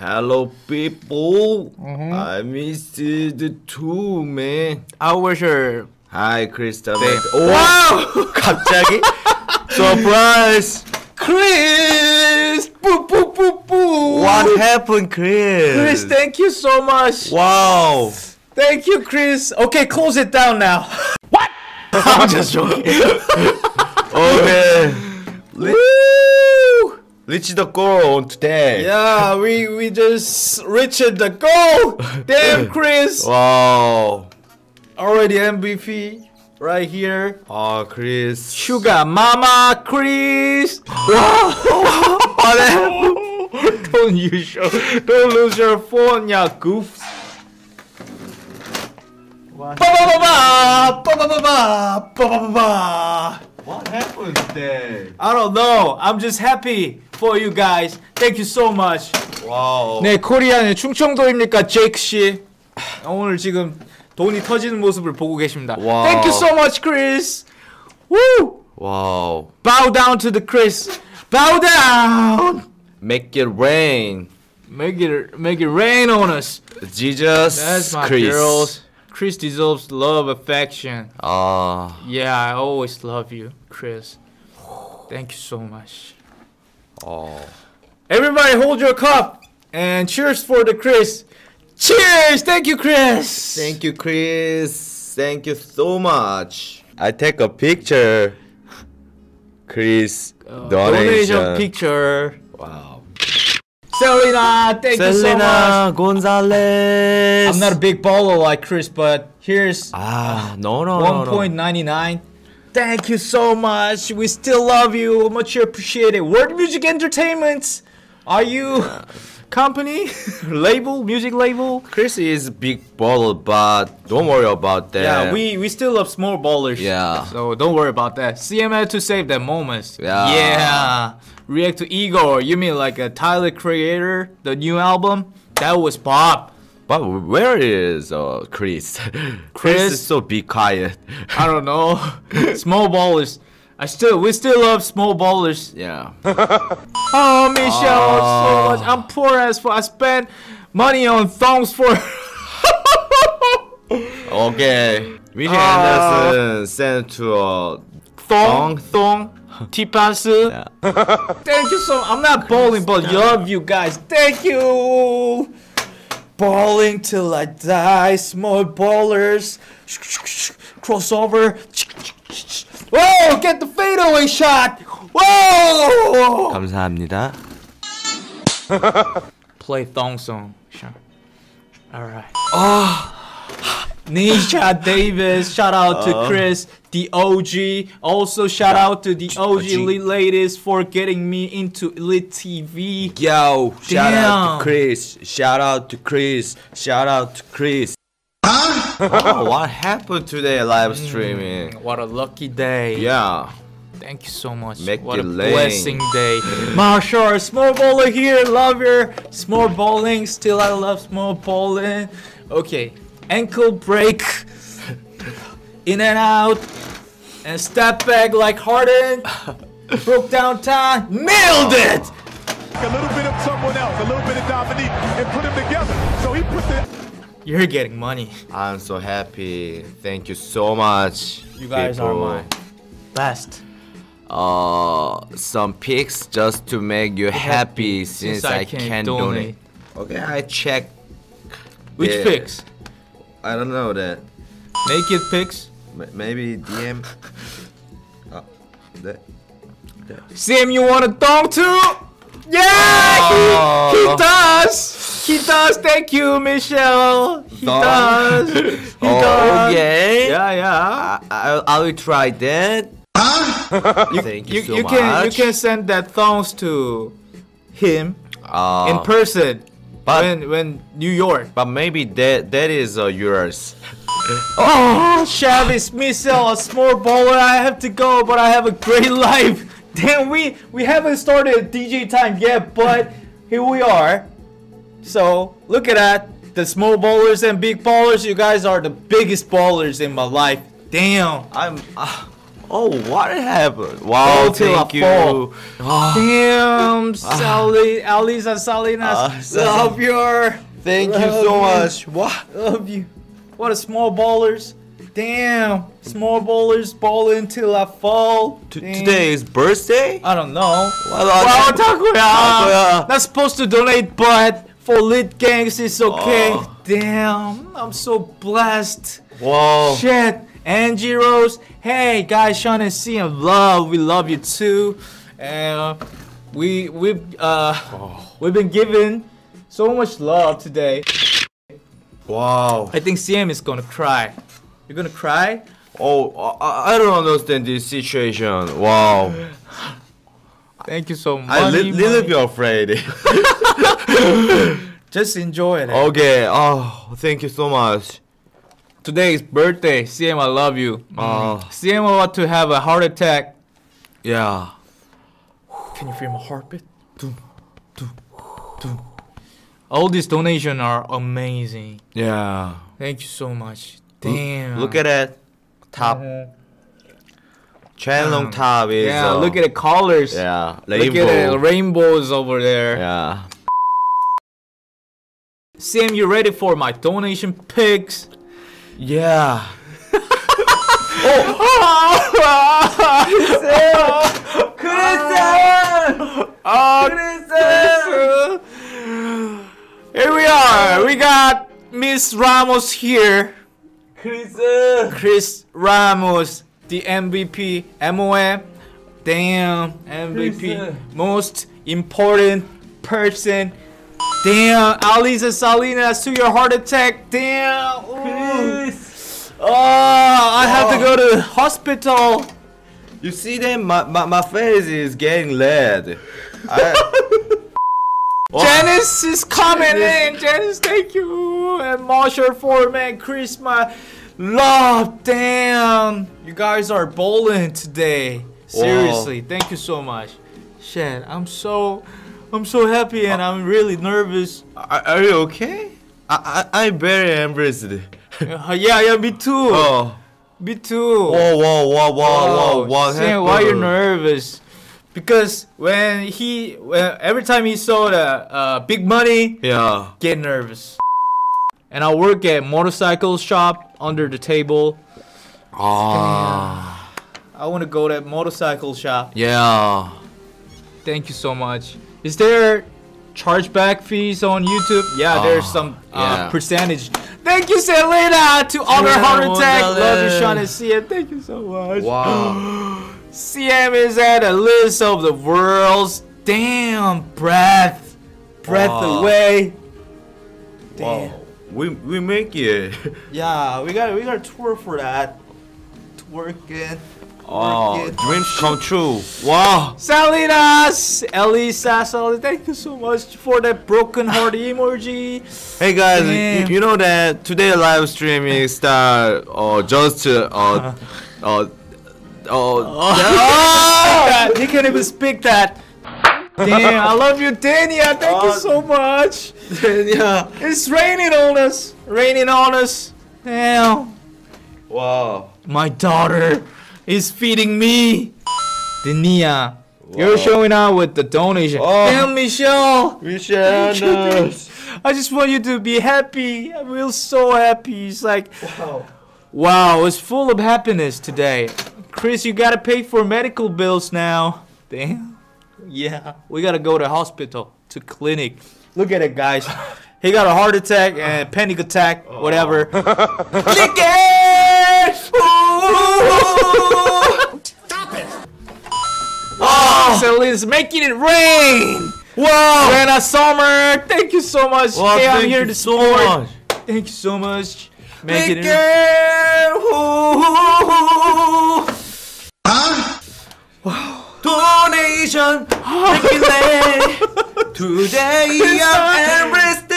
Hello, people. I missed it too, man. How was your Hi, Christopher. day? 오, Wow! 갑자기? Surprise! Chris! Boo, boo, boo, boo! What happened, Chris? Chris, thank you so much. Wow. Thank you, Chris. Okay, close it down now. What? I'm just joking. Okay. Woo! Reach the goal on today. Yeah, we we just reached the goal. Damn, Chris. Wow. Already MVP right here. Oh, Chris. Sugar Mama Chris. Wow. Don't use your, don't lose your phone, ya goofs. Ba-ba-ba-ba, ba-ba-ba-ba, ba-ba-ba-ba. What happened today? I don't know. I'm just happy for you guys. Thank you so much. Wow. 네, 코리안의 충청도입니까, 제이크 씨? 오늘 지금 돈이 터지는 모습을 보고 계십니다. 와우. Thank you so much, Chris. Woo! Wow. Bow down to the Chris. Bow down. Make it rain. Make it make it rain on us. Jesus. That's my Chris. girls. Chris deserves love, affection. Ah. Yeah, I always love you, Chris. Thank you so much. Oh. Everybody hold your cup and cheers for the Chris. Cheers! Thank you, Chris. Thank you, Chris. Thank you so much. I take a picture. Chris Uh, donation. donation picture. Wow. Selena, thank you so much. Selena Gonzalez. I'm not a big baller like Chris, but here's Ah, no, no, no, no. 1.99. Thank you so much. We still love you. Much appreciated. World Music Entertainment. Are you company label music label? Chris is a big baller, but don't worry about that. Yeah, we we still love small ballers. Yeah. So don't worry about that. CML to save that moments. Yeah. Yeah. React to Igor. You mean like a Tyler Creator, the new album? That was pop. But where is uh, Chris? Chris Chris? is so be quiet. I don't know. small ballers. I still we still love small ballers. Yeah. Oh Michelle, oh. so much. I'm poor as fuck. I spent money on thongs for Okay. Vision Ah. Anderson sent to uh, thong thong. T-pass. yeah. Thank you so much. I'm not bowling, but love you guys. Thank you. Bowling till I die. Small ballers. Crossover. Whoa! Get the fadeaway shot. Whoa! 감사합니다. Play thong song. Sure. All right. Oh. Nisha Davis. Shout out to. Chris, the OG. Also shout out to the OG OG. Elite ladies for getting me into Elite TV. Yo, shout out to Chris. Shout out to Chris. Shout out to Chris. oh, what happened today live mm, streaming? What a lucky day. Yeah. Thank you so much. Make what a lane. blessing day. Marshall, small bowler here. Love your small bowling. Still, I love small bowling. Okay, ankle break. In and out. And step back like Harden. Broke down time. Nailed it! a little bit of someone else, a little bit of Dominique, and put them together. So he put the You're getting money. I'm so happy. Thank you so much. You guys are my best. Uh, some pics just to make you happy since, I, can't, donate. Okay, I check. Which Yeah. pics? I don't know that. Naked pics? M- maybe DM. uh, that. Sam, you want a thong too? Yeah, Oh. he, he does. He does. Thank you, Michelle. He Thong? does. He Oh, does. okay. Yeah, yeah. I, I will try that. Thank you, You, so you much. can you can send that thongs to him uh, in person but- when when New York. But maybe that that is uh, yours. Oh, Chavis, Michelle, a small baller. I have to go, but I have a great life. Damn, we we haven't started DJ time yet, but here we are. So look at that. The small ballers and big ballers, you guys are the biggest ballers in my life. Damn. I'm. Uh, Oh, what happened? Wow, I thank you. fall. Ah, Damn, Sally, Alisa Salinas, Ah, Sal- love you. thank you so you. much. What? love you. What a small ballers. Damn, small ballers balling till I fall. T- Damn. today is birthday? I don't know. Well, Wow! Takuya. Not supposed to donate, but for lit gangs, it's okay. Oh. Damn, I'm so blessed. Wow. Shit, Angie Rose. Hey guys, Sean and CM love. We love you too. And uh, we we uh we've been given so much love today. Wow. I think CM is gonna cry. You're gonna cry? Oh, I, I don't understand this situation. Wow. Thank you so much. I li- little bit afraid. Just enjoy it. okay. Oh, thank you so much. Today is birthday. CM, I love you. Oh. CM about to have a heart attack. Yeah. Can you feel my heartbeat? Doom, doom, doom. All these donations are amazing. Yeah. Thank you so much. Damn. Look at it. Top. Mhm. Chenlong top is. Yeah, uh, look at the colors. Yeah. rainbow. Look at the rainbows over there. Yeah. Sam, you ready for my donation pics? Yeah. Oh, Here we are. We got Miss Ramos here. Chris Ramos, the MVP, MOM. Damn, MVP. Most important person. Damn, Alisa Salinas to your heart attack. Damn. Ooh. Oh, I have to go to the hospital. You see them? My, my, my face is getting red. I, Oh, Janice is coming in. Janice, thank you. And Marshall Foreman, Chris, my love. Damn, you guys are bowling today. Seriously, thank you so much. Shit, I'm so, I'm so happy and I'm really nervous. are, are you okay? I, I, I'm very embarrassed. Uh, yeah, yeah, me too. Oh. Me too. Whoa, whoa, whoa, whoa, whoa, what happened? why you're nervous? Because when he, when, every time he saw the uh, big money, Yeah. get nervous. And I work at motorcycle shop under the table. Ah. I want to go to that motorcycle shop. Yeah. Thank you so much. Is there chargeback fees on YouTube? Yeah, there's Ah, some uh, yeah. percentage. Thank you, Selena, to honor Yeah, heart attack. Love you. Sean and CM. Thank you so much. Wow. CM is at a list of the world's damn breath, breath Wow. away. Damn. wow. We we make it. Yeah, we got we got to tour for that. Twerking. Oh, dreams come true. Wow. Salinas, Elisa, Sal- thank you so much for that broken heart emoji. Hey guys, Damn. you, you know that today live streaming start uh, just uh, uh, uh, uh, he can't even speak that. Damn, I love you, Dania. Thank you Oh. so much. yeah. It's raining on us. Raining on us. Damn. Wow. My daughter is feeding me. Dania, you're showing out with the donation. Oh. Damn, Michelle. Michelle. I just want you to be happy. I feel so happy. It's like, Wow. wow, it's full of happiness today. Chris, you gotta pay for medical bills now. Damn. Yeah, we gotta go to hospital, to clinic. Look at it, guys. He got a heart attack and panic attack, oh. whatever. Lick Celine's making it rain! Wow. Rena Summer, thank you so much. Wow, hey, I'm here to so support. much. Thank you so much. Making Lick it. it. Ooh. Donation, regulate. Today I'm embraced.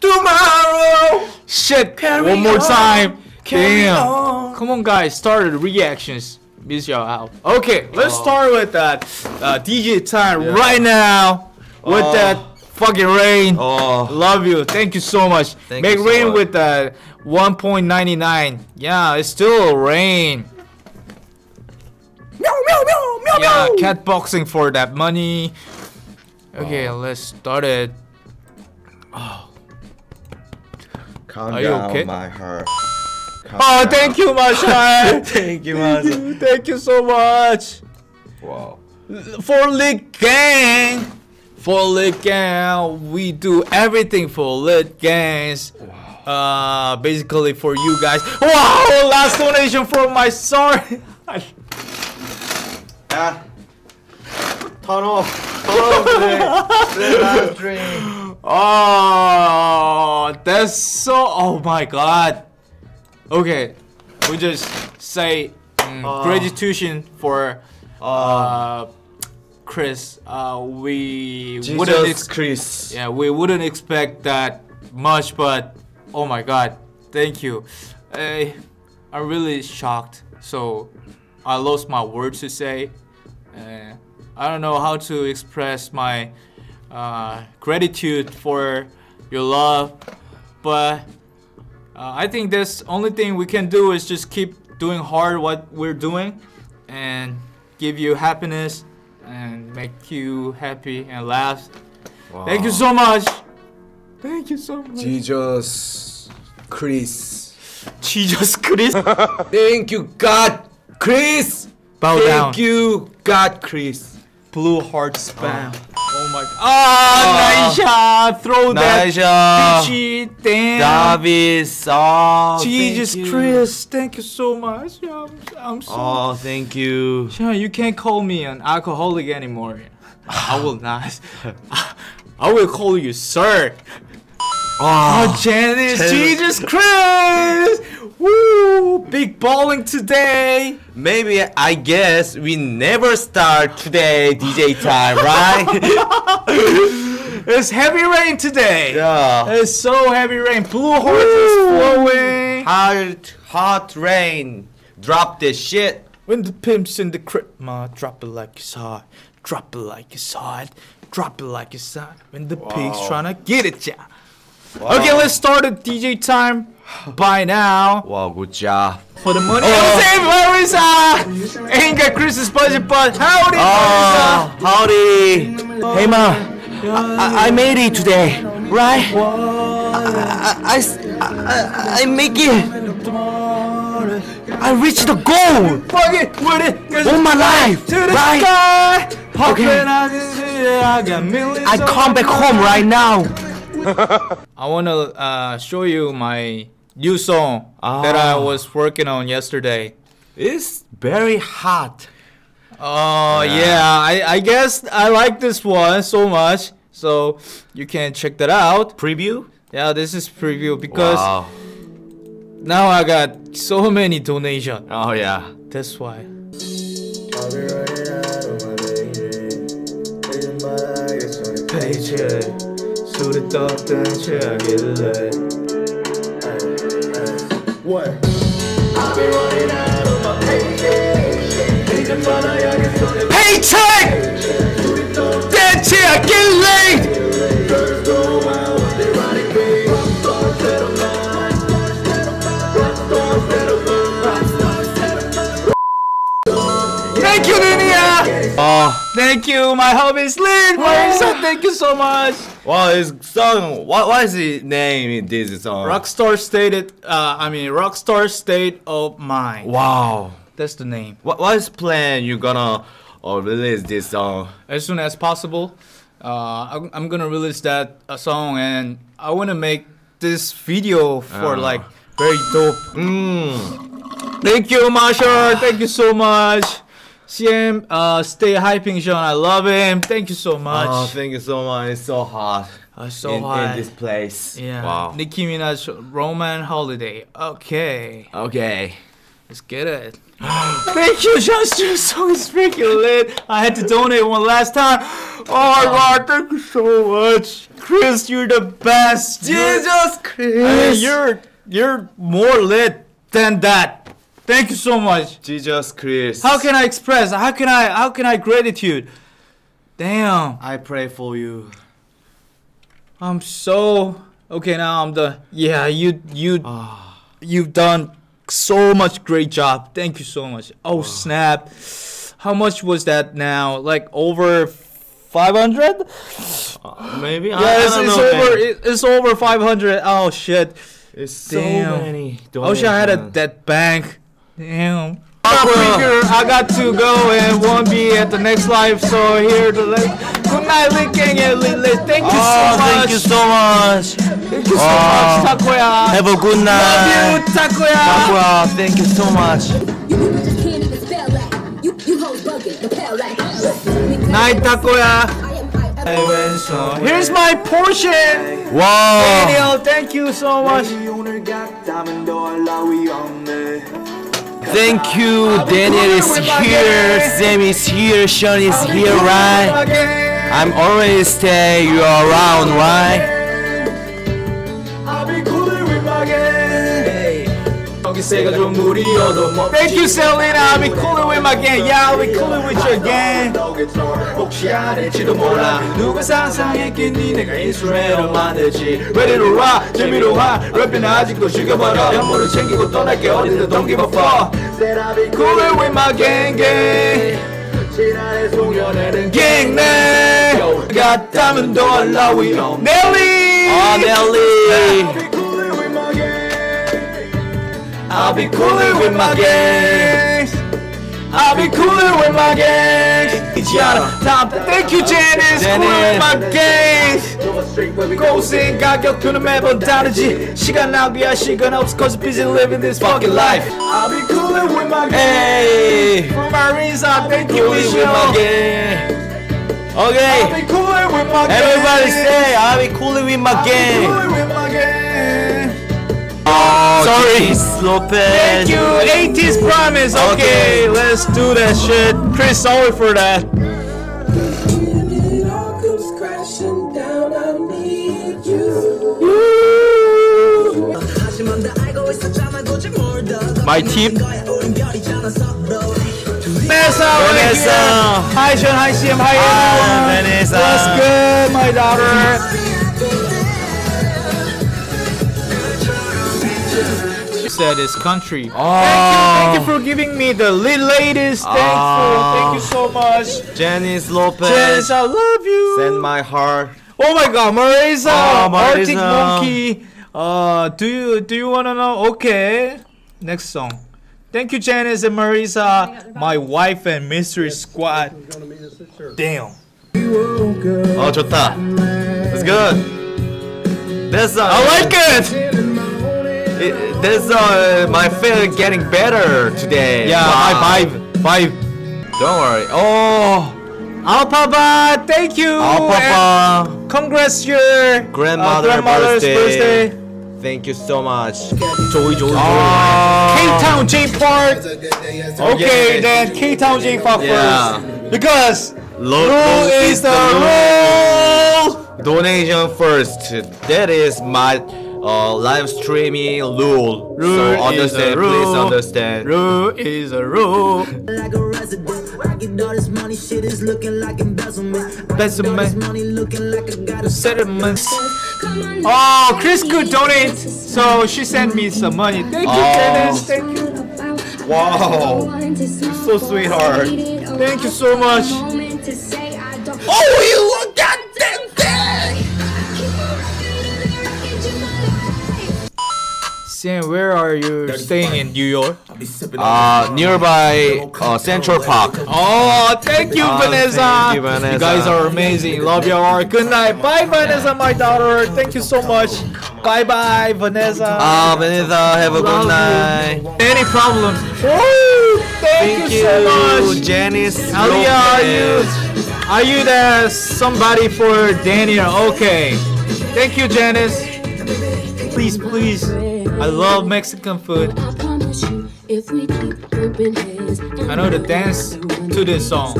Tomorrow, Shit! Carry One more on, time. carry Damn. on. Come on, guys. Start the reactions. Miss y'all out. Okay, let's start with that uh, DJ time Yeah. right now. With Oh. that fucking rain. oh, Love you. Thank you so much. Thank Make you so rain much. with uh, 1.99. Yeah, it's still rain. Meow, meow, meow, meow, yeah, cat boxing for that money. Okay, let's start it. Calm Are you down, okay? my heart. Oh, down. thank you, Marshall. thank you, man. thank you so much. Wow. For Lit Gang. For Lit Gang, we do everything for Lit Gangs. Wow. Uh, basically for you guys. Wow, last donation from my sorry. Ah. Turn off. Turn off the, the live stream. Oh, that's so. Oh my god. Okay, we just say mm, Oh. gratitude for uh, Chris. Uh, we wouldn't. Jesus Ex- Chris. yeah, we wouldn't expect that much, but oh my god, thank you. I, I'm really shocked. So I lost my words to say. Uh, I don't know how to express my uh, gratitude for your love, but uh, I think this only thing we can do is just keep doing hard what we're doing, and give you happiness and make you happy and laugh. Thank you so much. Thank you so much. Jesus Chris. Jesus Christ. Thank you, God, Chris. Bow Thank down. you, God, Chris. Blue heart spam. Oh, my god. Ah, nice shot. Throw that. Nice shot. Damn. Davis. Oh, Jesus thank you. Chris. Thank you so much. Yeah, I'm, I'm so. Oh, thank you. Yeah, you can't call me an alcoholic anymore. I will not. I will call you sir. Oh, Janice, Janice. Jesus Christ! Woo! Big balling today. Maybe I guess we never start today DJ time, right? It's heavy rain today. yeah. It's so heavy rain. Blue horse is flowing. Hot, hot rain. Drop this shit. When the pimp's in the crib, ma, drop it like it's hot. Drop it like it's hot. Drop it like it's hot. When the pig's Wow. tryna get it, yeah. Okay, let's start the DJ time. By now. Wow, good job. For the money. Oh. Hey, Marisa! Ain't got Chris's budget, but howdy, Oh, howdy. Hey, ma. I, I made it today, right? I, I, I, I make it. I reached the goal Fuck it, with it. all my life, to the right? sky. Okay. I got millions I of come back home right now. I want to uh, show you my new song that I Ah. was working on yesterday. It's very hot. Oh yeah, I, I guess I like this one so much. So you can check that out. Preview? Yeah, this is preview because Wow. now I got so many donation. Oh yeah. That's why. Paycheck, to the doctor and sure I get laid. What? I'll be running out of my paycheck. Needing money, I get so Paycheck! Dead chair, Thank you, Linia! Oh, uh. thank you. My home is lit. Marisa, thank you so much wow, this song. What what is the name in this song? Rockstar State, uh, I mean, Rockstar State of Mind. Wow. That's the name. What what is plan you gonna uh, release this song? As soon as possible, uh, I'm, I'm gonna release that uh, song and I wanna make this video for Ah. like very dope. Mmm. Thank you, Marshall. Thank you so much. CM, uh, stay hyping Sean. I love him. Thank you so much. Oh, thank you so much. It's so hot. Uh, so in, hot. in this place. yeah. Wow. Nicki Minaj, Roman Holiday. Okay. Okay. Let's get it. Thank you, Just Your song is freaking lit. I had to donate one last time. Oh, God, thank you so much. Chris, you're the best. Jesus I Christ. mean, you're you're more lit than that. Thank you so much. Jesus Christ. How can I express? How can I how can I gratitude? Damn. I pray for you? I'm so okay now I'm done. Yeah, you you ah. you've done so much great job. Thank you so much. Oh ah. snap. how much was that now? Like over 500? Uh, maybe I, Yeah, I it's, don't it's know, over. it- It's over 500. Oh shit! It's so Damn. many. I wish I had a that bank. Damn. I I got to go and won't be at the next live, so here to let. Good night, Lee Gang and Lee Lee. Thank you so Oh, much. thank you so much. Thank you so Oh. much, Takoya. Have a good Love night. you, Takoya. Wow, thank you so much. You can't even spell that. You you hoes bugging, lapel that. Night, Takoya. I am I am Here's my portion. Wow. Daniel, thank you so much. Thank you. Daniel is here. Sam is here. Sean is here, right? I'm always stay you around, right? Thank you, Selena. I'll be cooling with my gang. Yeah, I'll be cooling with your gang. 혹시 알지도 몰라 누가 상상했겠니 내가 인스트루멘트로 만들지 Ready to rock 재미로 와 랩은 아직도 죽여버려 연모를 챙기고 떠날게 어디든 don't give a fuck Said I'll be cooling with my gang gang 지난해 송년회는 내 같다면 더 알라 we on Nelly Oh, Nelly. I'll be cooling with my gang I'll be cooling with my gang Gianna, Tom, thank you Janice Cooling with my gang 고생 가격표는 매번 다르지 시간 낭비할 시간 없어 cause busy living this fucking life I'll be cooling with my gang Hey. For Marisa, thank you Cooling with my Michelle gang. I'll Okay. be cooling with my gang Everybody say I'll be cooling with my gang. Cooling with my gang Oh, Sorry. Chris Lopez. Thank you, 80s promise. Okay, Okay. let's do that shit. Chris, sorry for that. It all comes crashing down. I need you. My tip. Vanessa, Vanessa. Hi, Sean. Hi. Hi, Hi, everyone. Vanessa. What's good, my daughter? Said his country. Oh. Thank you, thank you for giving me the latest. Thank you, thank you so much. Janice Lopez. Janice, I love you. Send my heart. Oh my God, Marisa, Oh, Marisa. Arctic Monkey. Uh, do you do you wanna know? Okay, next song. Thank you, Janice and Marisa, my wife and mystery squad. Damn. Oh, 좋다. That's good. That's uh, I like it. It. That's uh, my feel getting better today. Yeah, Wow. my vibe, vibe. Don't worry. Oh, Alpaba, thank you. our and papa. Congrats your Grandmother uh, grandmother's birthday. birthday. Thank you so much. Joey, Joey, Oh. K-Town J Park. Okay, Okay. then K-Town J Park Yeah. first. Because Lo- rule lo- is the rule. Donation first. That is my uh, live streaming rule. Rule so is understand, a please understand. Rule is a rule. like a resident. I get all this money, shit is looking like embezzlement. I get all Embezzlement. this money looking like I got a Settlements. Oh, Chris could donate, so she sent me some money. Thank you, Oh. Dennis. Thank you. Wow. So sweetheart. Thank you so much. Oh, you Sam, where are you staying in New York? Uh, nearby uh, Central Park. Oh, thank you, Oh, Vanessa. thank you, Vanessa. guys are amazing. Love your art. Good night. Bye, Vanessa, my daughter. Thank you so much. Bye, bye, Vanessa. Ah, Vanessa, have a Love good night. Any problems? Woo! Thank, Thank you so much. Janice. Alia, are you Lopez. are you the somebody for Daniel? Okay. Thank you, Janice. Please, please. I love Mexican food. I promise you, if we keep bumping heads, I know the dance to this song.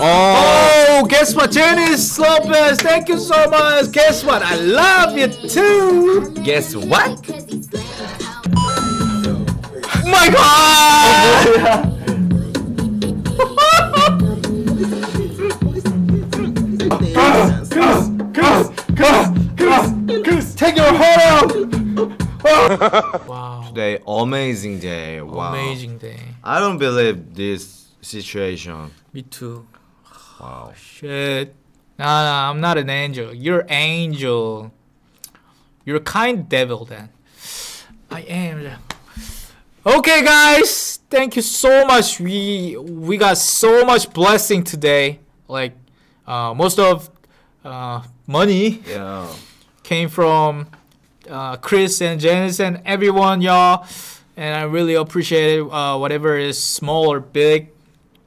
Oh, Oh, guess what, Janice Lopez? Thank you so much. Guess what? I love you too. guess what? my God! Take your heart wow. Today, amazing day. Wow. Amazing day. I don't believe this situation. Me too. Wow. Shit. Nah, nah, I'm not an angel. You're angel. You're a kind devil then. I am. Okay, guys. Thank you so much. We we got so much blessing today. Like, uh, most of uh, money Yeah. Came from uh, Chris and Janice and everyone, y'all. And I really appreciate it. Uh, whatever is small or big,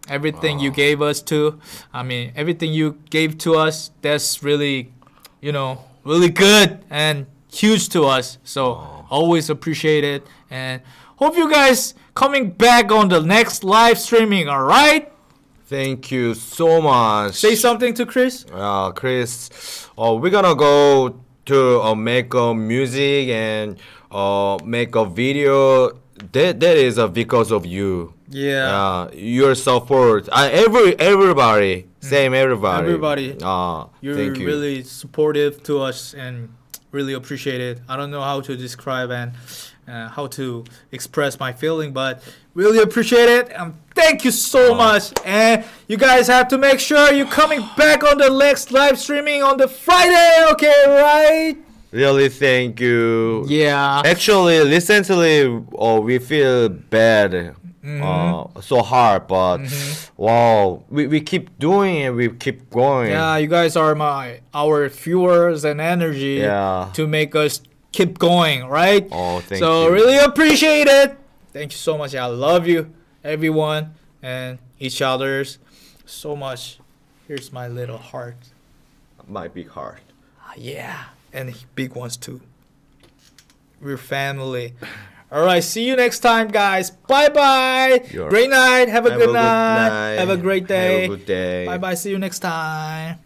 everything you gave us to. I mean, everything you gave to us. That's really, you know, really good and huge to us. So always appreciate it. And hope you guys coming back on the next live streaming. All right. Thank you so much. Say something to Chris. uh, Chris. Uh, we're gonna go to uh, make a music and uh, make a video. That that is uh, because of you. Yeah. Uh, your support. Uh, every everybody. Same everybody. Everybody. Uh, You're thank you. really supportive to us and really appreciate it. I don't know how to describe and uh, how to express my feeling, but really appreciate it. Um, thank you so much. And you guys have to make sure you're coming back on the next live streaming on the Friday, okay, right? Really, thank you. Yeah. Actually, recently, oh, we feel bad. Mm-hmm. Uh, so hard, but wow, we, we keep doing it. We keep going. Yeah, you guys are my our fuels and energy Yeah. to make us keep going, right? Oh, thank so you. really appreciate it. Thank you so much. I love you, everyone, and each other's so much. Here's my little heart. My big heart. Ah, yeah, and big ones too. We're family. All right, see you next time, guys. Bye bye. Great night. Have a, Have good, a good night. night. Have a great day. Have a good day. Bye bye. See you next time.